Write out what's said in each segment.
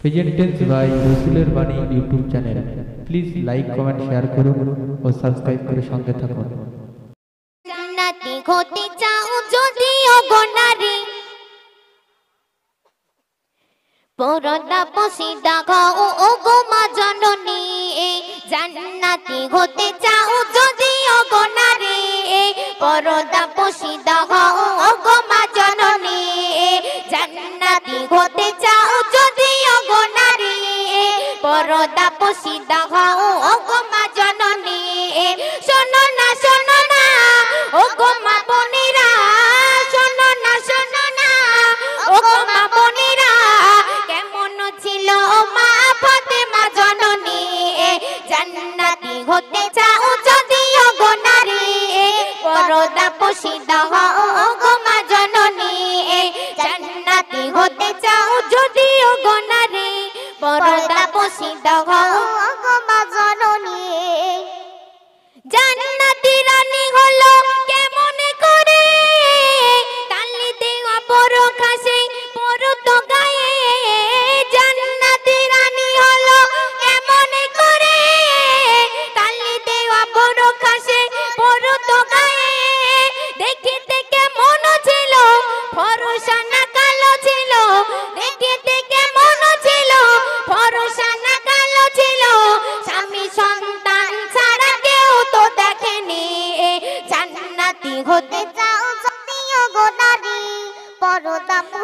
প্রেজেন্টেন্স by রসুলের বাণী YouTube channel please like comment share করুন ও সাবস্ক্রাইব করে সঙ্গে থাকুন। জান্নাতি হতে চাও যদি অগনারী পরদা পশিদা খাও ও গো মা জননী। জান্নাতি হতে চাও যদি অগনারী পরদা পশিদা খাও পশিদা খাও ও গো মা জননী। শোনো না শোনো না ও গো মা বোনেরা পরদা পশিদা হও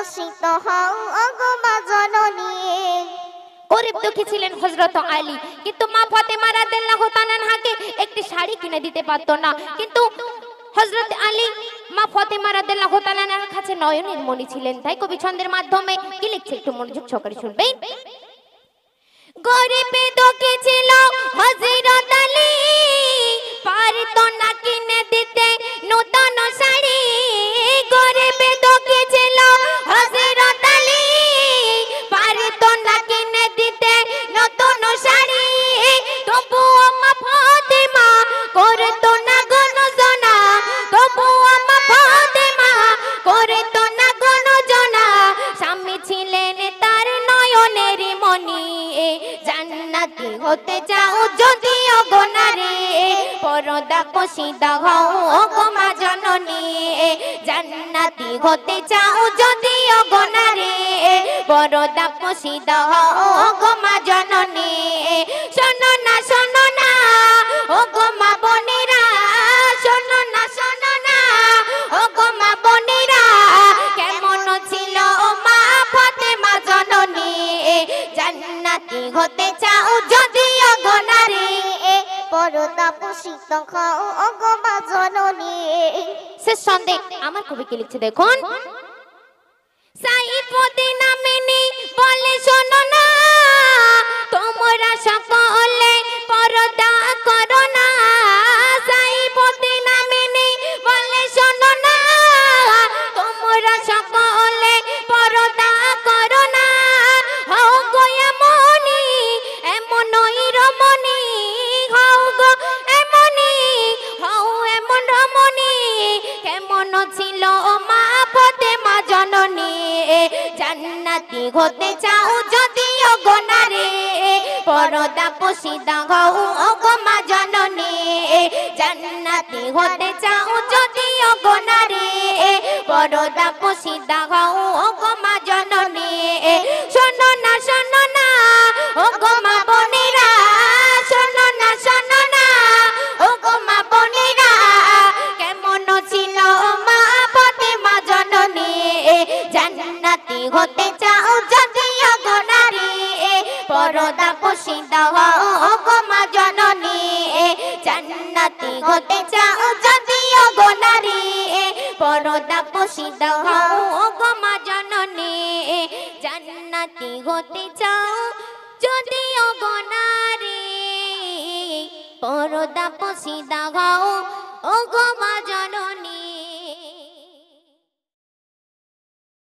পোষিত হও মা জননী। গরিব দুঃখী ছিলেন আলী, কিন্তু মা রাদিয়াল্লাহু তাআলাকে একটি শাড়ি কিনে দিতে পারতো না। কিন্তু আলী মা রাদিয়াল্লাহু তাআলার কাছে নয়নের মণি ছিলেন। তাই কবি ছন্দের মাধ্যমে কি লিখছে একটু মনোযোগ সহকারে শুনবেন? গরিবে দুঃখী ছিল হযরত আলী, পারতো না কিনে দিতে, নূতন ফাতেমা করতো না গণজনা। স্বামী ছিলেন তার নয়নের মনি জান্নাতি হতে চাও যদিও গোনারে পরদা কষিদা হও গো মা জননী। জান্নাতি হতে চাও যদিও গোনারে পরদা কষিদা হও গো মা জননী। শোনো না শোনো না ও শেষ সন্দেহ আমার কবি কি লিখছে দেখুন। সাইফুদ্দি নামিনী জান্নাতি হতে চাও যদিও গোনারে পরদা পশিদা হও অগমা জননী। জান্নাতি হতে চাও যদিও গোনারে পরদা পশিদা হও অগমা জননী। শোনো না, শোনো হতে চাও যদি গো নারী পরদা পুষি দাও গো মা জননী জান্নাতি হতে চাও যদি গো নারী পরদা পুষি দাও গো মা জননী জান্নাতি হতে চাও যদি গো নারী, পরদা পুষি দাও ও মা জননী।